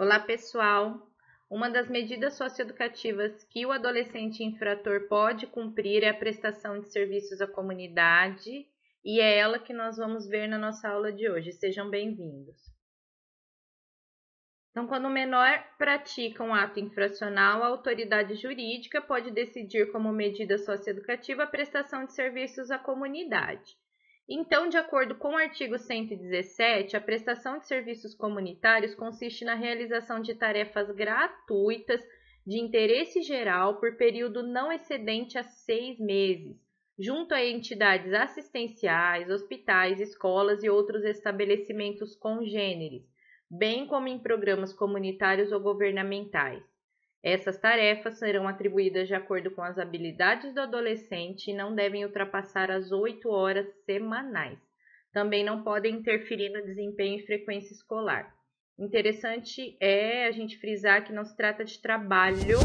Olá, pessoal! Uma das medidas socioeducativas que o adolescente infrator pode cumprir é a prestação de serviços à comunidade e é ela que nós vamos ver na nossa aula de hoje. Sejam bem-vindos. Então, quando o menor pratica um ato infracional, a autoridade jurídica pode decidir como medida socioeducativa a prestação de serviços à comunidade. Então, de acordo com o artigo 117, a prestação de serviços comunitários consiste na realização de tarefas gratuitas de interesse geral por período não excedente a seis meses, junto a entidades assistenciais, hospitais, escolas e outros estabelecimentos congêneres, bem como em programas comunitários ou governamentais. Essas tarefas serão atribuídas de acordo com as habilidades do adolescente e não devem ultrapassar as 8 horas semanais. Também não podem interferir no desempenho e frequência escolar. Interessante é a gente frisar que não se trata de trabalho,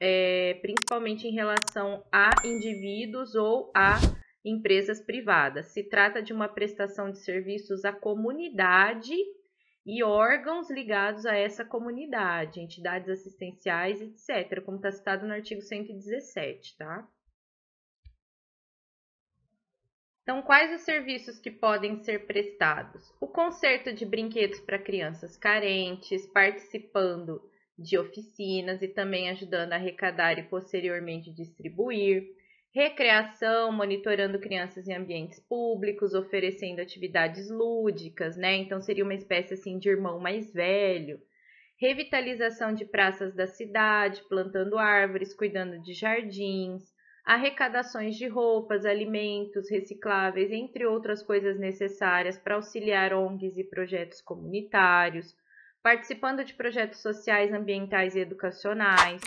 é, principalmente em relação a indivíduos ou a empresas privadas. Se trata de uma prestação de serviços à comunidade e órgãos ligados a essa comunidade, entidades assistenciais, etc., como está citado no artigo 117, tá? Então, quais os serviços que podem ser prestados? O conserto de brinquedos para crianças carentes, participando de oficinas e também ajudando a arrecadar e posteriormente distribuir recreação, monitorando crianças em ambientes públicos, oferecendo atividades lúdicas, né? Então seria uma espécie assim de irmão mais velho. Revitalização de praças da cidade, plantando árvores, cuidando de jardins, arrecadações de roupas, alimentos recicláveis, entre outras coisas necessárias para auxiliar ONGs e projetos comunitários, participando de projetos sociais, ambientais e educacionais,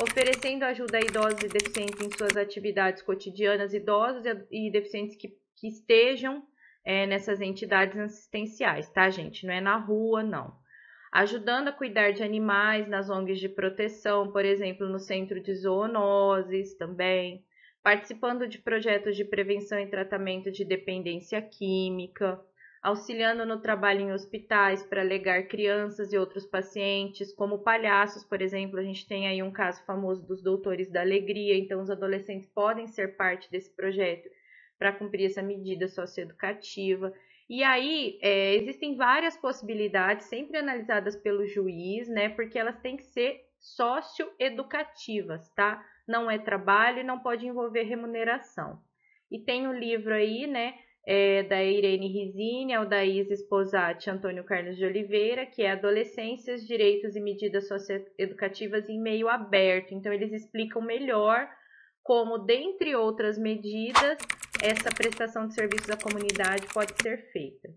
oferecendo ajuda a idosos e deficientes em suas atividades cotidianas, idosos e deficientes que, que estejam é, nessas entidades assistenciais, tá, gente? Não é na rua, não. Ajudando a cuidar de animais nas ONGs de proteção, por exemplo, no centro de zoonoses também. Participando de projetos de prevenção e tratamento de dependência química auxiliando no trabalho em hospitais para alegar crianças e outros pacientes, como palhaços, por exemplo, a gente tem aí um caso famoso dos doutores da alegria, então os adolescentes podem ser parte desse projeto para cumprir essa medida socioeducativa. E aí é, existem várias possibilidades, sempre analisadas pelo juiz, né? Porque elas têm que ser socioeducativas, tá? Não é trabalho e não pode envolver remuneração. E tem o um livro aí, né? É, da Irene Rizini, Aldaís Esposati, Antônio Carlos de Oliveira, que é Adolescências, Direitos e Medidas Socioeducativas em Meio Aberto. Então, eles explicam melhor como, dentre outras medidas, essa prestação de serviços à comunidade pode ser feita.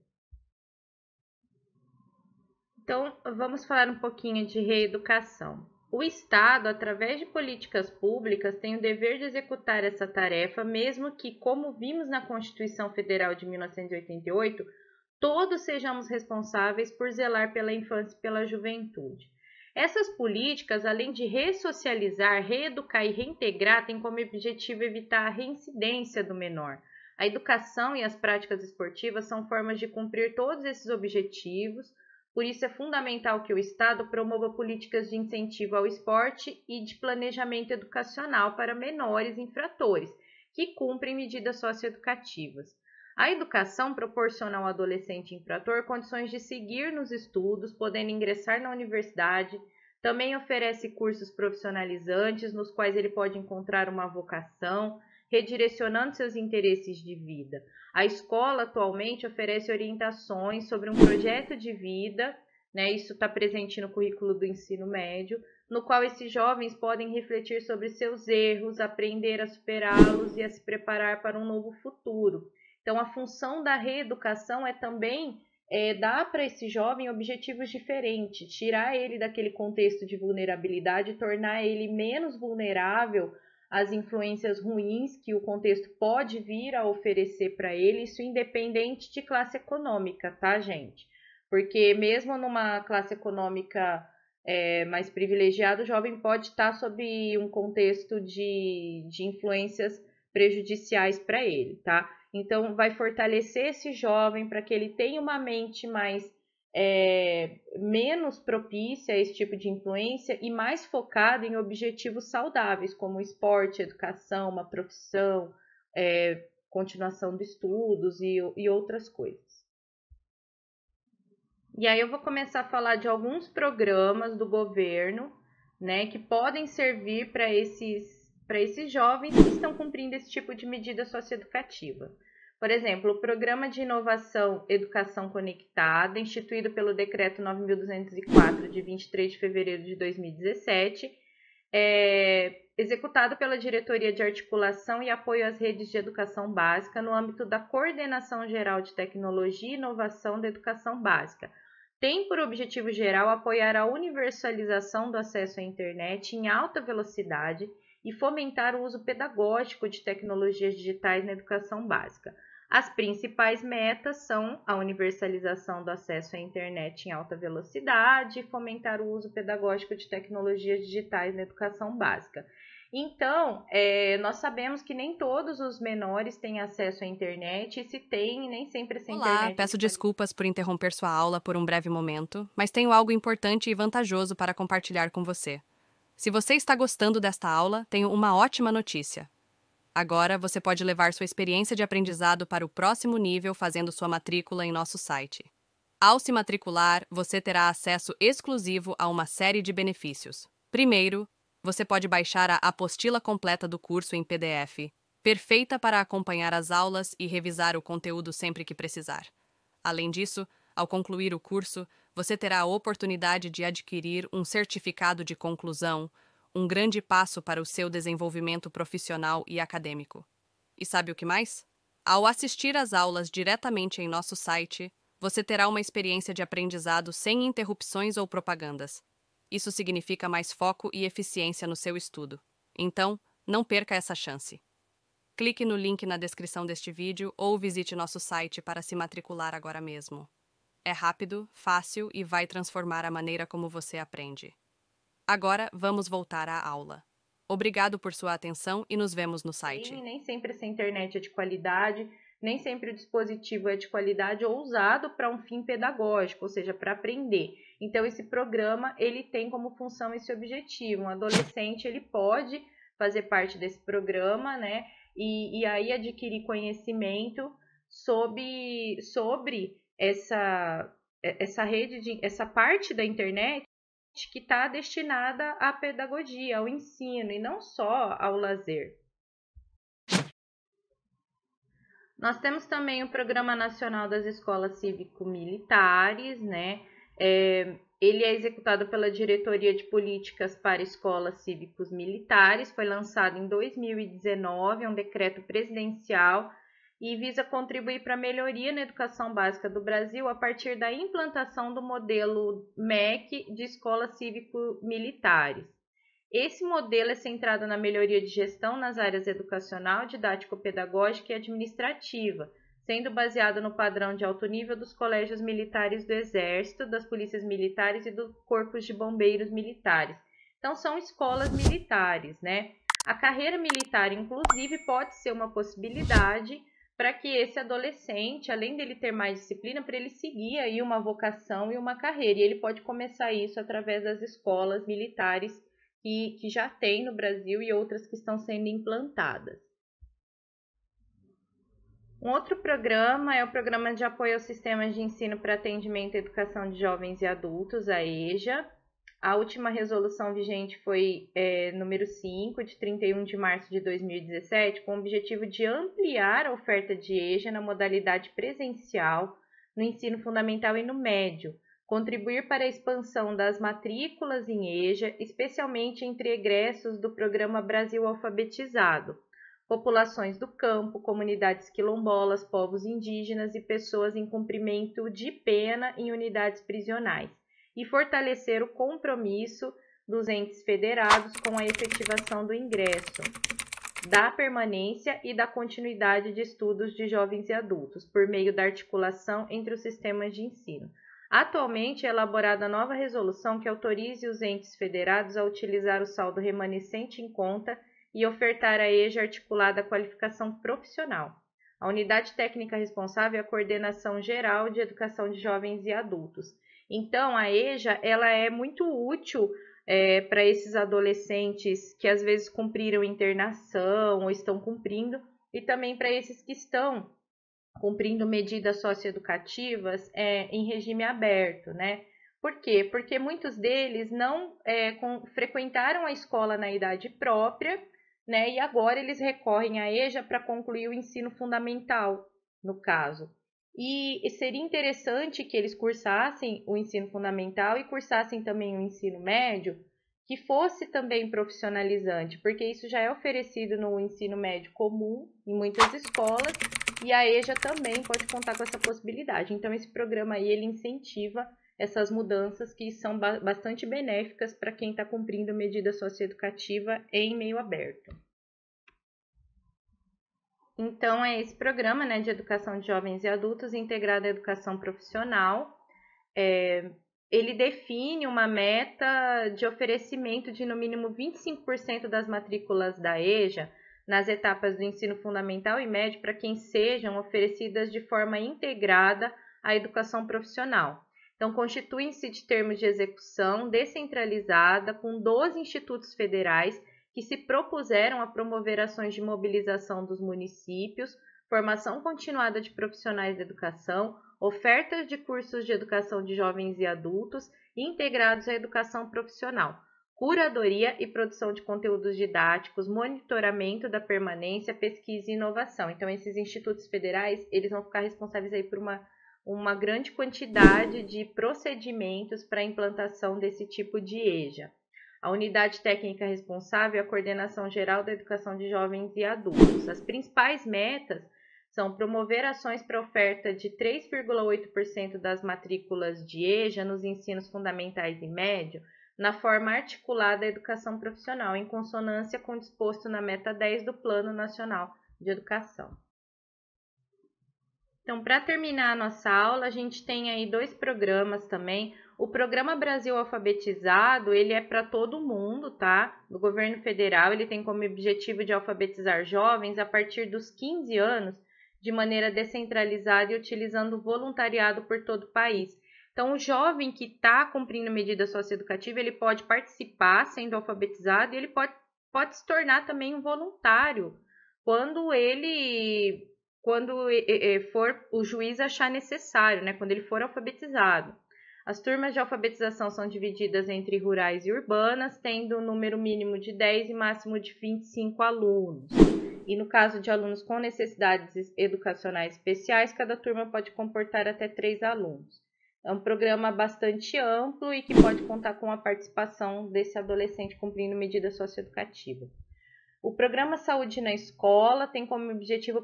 Então, vamos falar um pouquinho de reeducação. O Estado, através de políticas públicas, tem o dever de executar essa tarefa, mesmo que, como vimos na Constituição Federal de 1988, todos sejamos responsáveis por zelar pela infância e pela juventude. Essas políticas, além de ressocializar, reeducar e reintegrar, têm como objetivo evitar a reincidência do menor. A educação e as práticas esportivas são formas de cumprir todos esses objetivos, por isso, é fundamental que o Estado promova políticas de incentivo ao esporte e de planejamento educacional para menores infratores, que cumprem medidas socioeducativas. A educação proporciona ao adolescente infrator condições de seguir nos estudos, podendo ingressar na universidade, também oferece cursos profissionalizantes, nos quais ele pode encontrar uma vocação, redirecionando seus interesses de vida. A escola atualmente oferece orientações sobre um projeto de vida, né? Isso está presente no currículo do ensino médio, no qual esses jovens podem refletir sobre seus erros, aprender a superá-los e a se preparar para um novo futuro. Então, a função da reeducação é também é, dar para esse jovem objetivos diferentes, tirar ele daquele contexto de vulnerabilidade, tornar ele menos vulnerável as influências ruins que o contexto pode vir a oferecer para ele, isso independente de classe econômica, tá, gente? Porque mesmo numa classe econômica é, mais privilegiada, o jovem pode estar sob um contexto de, de influências prejudiciais para ele, tá? Então, vai fortalecer esse jovem para que ele tenha uma mente mais, é, menos propícia a esse tipo de influência e mais focada em objetivos saudáveis, como esporte, educação, uma profissão, é, continuação de estudos e, e outras coisas. E aí eu vou começar a falar de alguns programas do governo, né, que podem servir para esses para esses jovens que estão cumprindo esse tipo de medida socioeducativa. Por exemplo, o Programa de Inovação Educação Conectada, instituído pelo Decreto 9.204, de 23 de fevereiro de 2017, é executado pela Diretoria de Articulação e Apoio às Redes de Educação Básica no âmbito da Coordenação Geral de Tecnologia e Inovação da Educação Básica. Tem por objetivo geral apoiar a universalização do acesso à internet em alta velocidade e fomentar o uso pedagógico de tecnologias digitais na educação básica. As principais metas são a universalização do acesso à internet em alta velocidade e fomentar o uso pedagógico de tecnologias digitais na educação básica. Então, é, nós sabemos que nem todos os menores têm acesso à internet, e se tem, nem sempre essa Olá, internet. peço desculpas por interromper sua aula por um breve momento, mas tenho algo importante e vantajoso para compartilhar com você. Se você está gostando desta aula, tenho uma ótima notícia. Agora você pode levar sua experiência de aprendizado para o próximo nível fazendo sua matrícula em nosso site. Ao se matricular, você terá acesso exclusivo a uma série de benefícios. Primeiro, você pode baixar a apostila completa do curso em PDF, perfeita para acompanhar as aulas e revisar o conteúdo sempre que precisar. Além disso, ao concluir o curso, você terá a oportunidade de adquirir um certificado de conclusão, um grande passo para o seu desenvolvimento profissional e acadêmico. E sabe o que mais? Ao assistir às aulas diretamente em nosso site, você terá uma experiência de aprendizado sem interrupções ou propagandas. Isso significa mais foco e eficiência no seu estudo. Então, não perca essa chance. Clique no link na descrição deste vídeo ou visite nosso site para se matricular agora mesmo. É rápido, fácil e vai transformar a maneira como você aprende. Agora vamos voltar à aula. Obrigado por sua atenção e nos vemos no site. Nem sempre essa internet é de qualidade, nem sempre o dispositivo é de qualidade ou usado para um fim pedagógico, ou seja, para aprender. Então esse programa ele tem como função esse objetivo. Um adolescente ele pode fazer parte desse programa, né? E, e aí adquirir conhecimento sobre, sobre essa, essa rede de essa parte da internet que está destinada à pedagogia, ao ensino e não só ao lazer. Nós temos também o Programa Nacional das Escolas Cívico-Militares, né? É, ele é executado pela Diretoria de Políticas para Escolas Cívicos Militares, foi lançado em 2019, é um decreto presidencial e visa contribuir para a melhoria na educação básica do Brasil a partir da implantação do modelo MEC de escolas cívico-militares. Esse modelo é centrado na melhoria de gestão nas áreas educacional, didático-pedagógica e administrativa, sendo baseado no padrão de alto nível dos colégios militares do Exército, das polícias militares e dos corpos de bombeiros militares. Então, são escolas militares, né? A carreira militar, inclusive, pode ser uma possibilidade para que esse adolescente, além dele ter mais disciplina, para ele seguir aí uma vocação e uma carreira. E ele pode começar isso através das escolas militares que, que já tem no Brasil e outras que estão sendo implantadas. Um outro programa é o Programa de Apoio aos Sistemas de Ensino para Atendimento e Educação de Jovens e Adultos, a EJA. A última resolução vigente foi é, número 5, de 31 de março de 2017, com o objetivo de ampliar a oferta de EJA na modalidade presencial no ensino fundamental e no médio, contribuir para a expansão das matrículas em EJA, especialmente entre egressos do programa Brasil Alfabetizado, populações do campo, comunidades quilombolas, povos indígenas e pessoas em cumprimento de pena em unidades prisionais e fortalecer o compromisso dos entes federados com a efetivação do ingresso, da permanência e da continuidade de estudos de jovens e adultos, por meio da articulação entre os sistemas de ensino. Atualmente é elaborada nova resolução que autorize os entes federados a utilizar o saldo remanescente em conta e ofertar a EJA articulada qualificação profissional. A unidade técnica responsável é a Coordenação Geral de Educação de Jovens e Adultos Então, a EJA ela é muito útil é, para esses adolescentes que às vezes cumpriram internação ou estão cumprindo, e também para esses que estão cumprindo medidas socioeducativas é, em regime aberto, né? Por quê? Porque muitos deles não é, com, frequentaram a escola na idade própria, né? E agora eles recorrem à EJA para concluir o ensino fundamental, no caso. E seria interessante que eles cursassem o ensino fundamental e cursassem também o ensino médio, que fosse também profissionalizante, porque isso já é oferecido no ensino médio comum em muitas escolas e a EJA também pode contar com essa possibilidade. Então esse programa aí ele incentiva essas mudanças que são bastante benéficas para quem está cumprindo medida socioeducativa em meio aberto. Então, é esse programa né, de educação de jovens e adultos integrado à educação profissional. É, ele define uma meta de oferecimento de no mínimo 25% das matrículas da EJA nas etapas do ensino fundamental e médio para quem sejam oferecidas de forma integrada à educação profissional. Então, constituem-se de termos de execução descentralizada com 12 institutos federais que se propuseram a promover ações de mobilização dos municípios, formação continuada de profissionais da educação, ofertas de cursos de educação de jovens e adultos integrados à educação profissional, curadoria e produção de conteúdos didáticos, monitoramento da permanência, pesquisa e inovação. Então, esses institutos federais, eles vão ficar responsáveis aí por uma uma grande quantidade de procedimentos para a implantação desse tipo de EJA. A unidade técnica responsável é a coordenação geral da educação de jovens e adultos. As principais metas são promover ações para oferta de 3,8% das matrículas de EJA nos ensinos fundamentais e médio, na forma articulada da educação profissional, em consonância com o disposto na meta 10 do Plano Nacional de Educação. Então, para terminar a nossa aula, a gente tem aí dois programas também. O programa Brasil Alfabetizado, ele é para todo mundo, tá? Do governo federal, ele tem como objetivo de alfabetizar jovens a partir dos 15 anos, de maneira descentralizada e utilizando voluntariado por todo o país. Então, o jovem que está cumprindo medida socioeducativa, ele pode participar sendo alfabetizado e ele pode, pode se tornar também um voluntário quando ele quando for o juiz achar necessário, né, quando ele for alfabetizado. As turmas de alfabetização são divididas entre rurais e urbanas, tendo um número mínimo de 10 e máximo de 25 alunos. E no caso de alunos com necessidades educacionais especiais, cada turma pode comportar até três alunos. É um programa bastante amplo e que pode contar com a participação desse adolescente cumprindo medida socioeducativa. O programa Saúde na Escola tem como objetivo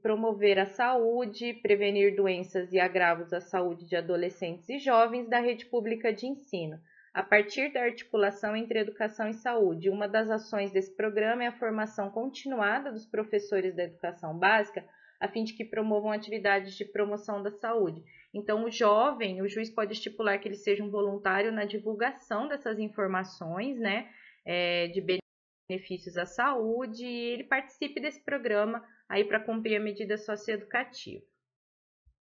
promover a saúde, prevenir doenças e agravos à saúde de adolescentes e jovens da rede pública de ensino, a partir da articulação entre educação e saúde. Uma das ações desse programa é a formação continuada dos professores da educação básica, a fim de que promovam atividades de promoção da saúde. Então, o jovem, o juiz pode estipular que ele seja um voluntário na divulgação dessas informações, né, é, de benefícios à saúde e ele participe desse programa aí para cumprir a medida socioeducativa.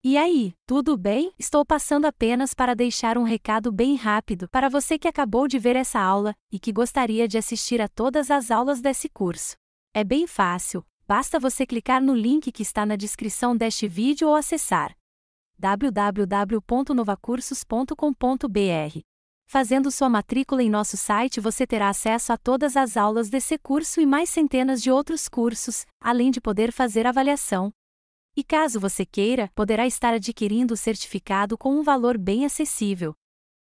E aí, tudo bem? Estou passando apenas para deixar um recado bem rápido para você que acabou de ver essa aula e que gostaria de assistir a todas as aulas desse curso. É bem fácil, basta você clicar no link que está na descrição deste vídeo ou acessar www.novacursos.com.br. Fazendo sua matrícula em nosso site, você terá acesso a todas as aulas desse curso e mais centenas de outros cursos, além de poder fazer avaliação. E caso você queira, poderá estar adquirindo o certificado com um valor bem acessível.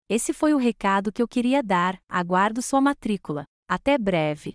Esse foi o recado que eu queria dar. Aguardo sua matrícula. Até breve.